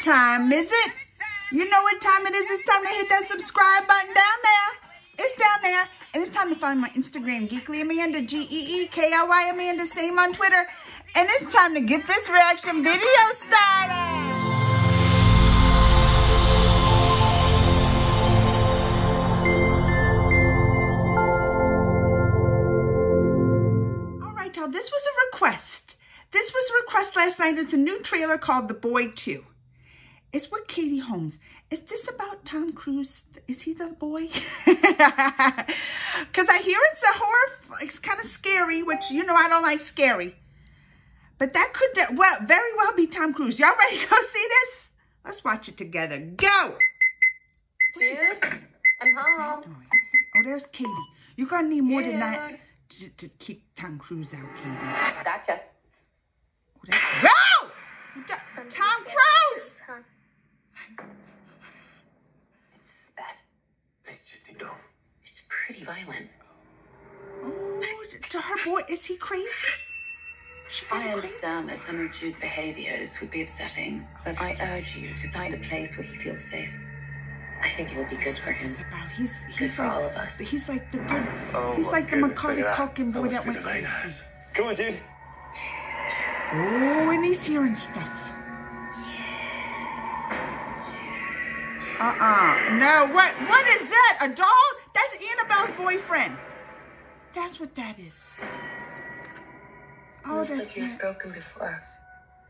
time is it? You know what time it is. It's time to hit that subscribe button down there. It's down there. And it's time to find my Instagram, Geekly Amanda, G-E-E-K-L-Y Amanda, same on Twitter. And it's time to get this reaction video started. All right, y'all, this was a request. This was a request last night. It's a new trailer called The Boy 2. It's with Katie Holmes. Is this about Tom Cruise? Is he the boy? Because I hear it's a horror, it's kind of scary, which, you know, I don't like scary. But that could well, very well be Tom Cruise. Y'all ready to go see this? Let's watch it together. Go! Dude, I'm home. Oh, there's Katie. You're going to need more than that to, to, keep Tom Cruise out, Katie. Gotcha. Oh, Go! Tom Cruise! It's bad. It's just a dog. It's pretty violent. Oh, to her boy, is he crazy? She got I crazy. understand that some of Jude's behaviors would be upsetting, but I urge you to find a place where he feels safe. I think it will be good for him. It's about he's Good for like all of us. he's like the good Oh he's my like the goodness, Macaulay look. Culkin boy that must went the crazy. house. Come on, dude. Oh, and he's hearing stuff. Uh-uh. No, what what is that? A dog? That's Annabelle's boyfriend. That's what that is. Oh, Looks like he was broken before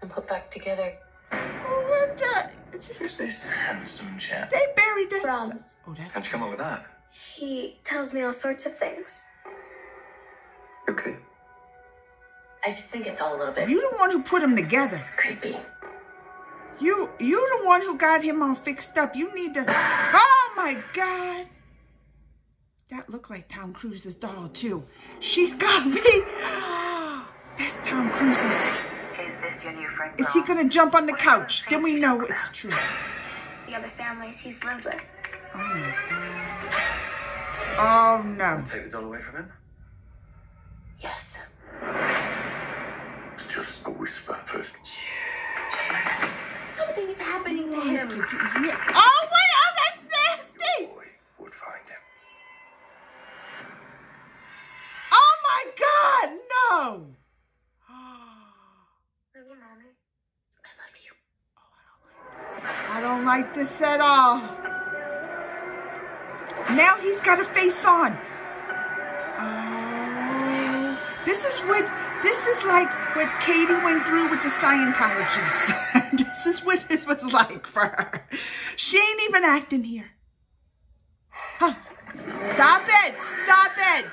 and put back together. Oh, what the? Who's this handsome chap? They buried this. Brahms. Oh, that's How'd you come up with that? He tells me all sorts of things. Okay. I just think it's all a little bit you the one who put them together. creepy. You you the one who got him all fixed up. You need to Oh my god. That looked like Tom Cruise's doll too. She's got me. That's Tom Cruise's. Is this your new friend? Is he gonna jump on the couch? Then we know it's true. The other families he's lived with. Oh my god. Oh no. Take the doll away from him? Yes. It's just a whisper first. Something is happening to him. did he- yeah. Oh no. Love you, mommy. I love you. I don't like this at all. Now he's got a face on. Oh, this is what, this is like what Katie went through with the Scientologists. this is what this was like for her. She ain't even acting here. Huh. Stop it, stop it.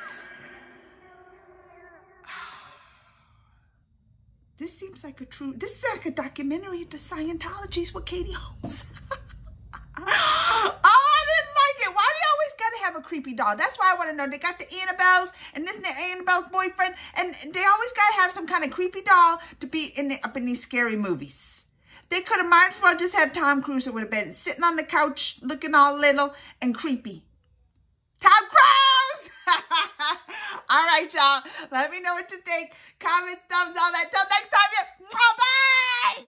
This seems like a true, this is like a documentary of the Scientologies with Katie Holmes. oh, I didn't like it. Why do you always gotta have a creepy doll? That's why I want to know. They got the Annabelles and this is Annabelle's boyfriend, and they always gotta have some kind of creepy doll to be in the, up in these scary movies. They could have might as well just have Tom Cruise. It would have been sitting on the couch looking all little and creepy. Tom Cruise! all right, y'all. Let me know what you think. Comments, thumbs, all that. Till next time, yeah. Bye!